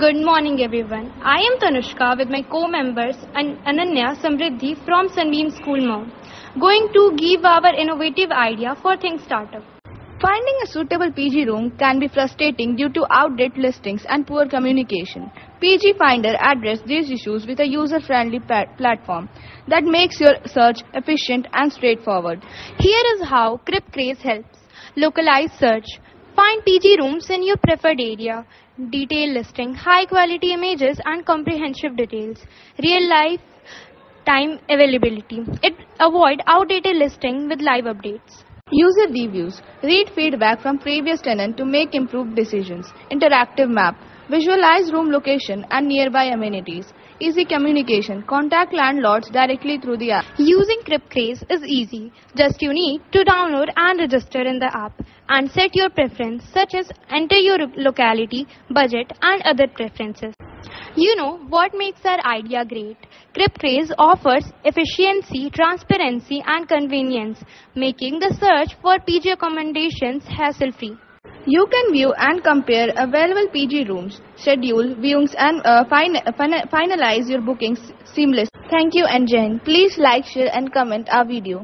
Good morning everyone. I am Tanushka with my co-members An- Ananya Samriddhi from Sunbeam School Mau, going to give our innovative idea for Think Startup. Finding a suitable PG room can be frustrating due to outdated listings and poor communication. PG Finder addresses these issues with a user-friendly platform that makes your search efficient and straightforward. Here is how CryptCraze helps. Localize search. Find PG rooms in your preferred area. Detailed listing, high quality images and comprehensive details. Real life time availability. It avoid outdated listing with live updates. User reviews. Read feedback from previous tenant to make improved decisions. Interactive map. Visualize room location and nearby amenities. Easy communication. Contact landlords directly through the app. Using CryptCraze is easy. Just you need to download and register in the app and set your preference such as enter your locality, budget and other preferences. You know what makes our idea great? CryptCraze offers efficiency, transparency and convenience, making the search for PG accommodations hassle-free. You can view and compare available PG rooms, schedule viewings and uh, fin- fin- finalize your bookings seamlessly. Thank you and Jen. Please like, share and comment our video.